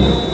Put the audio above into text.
you.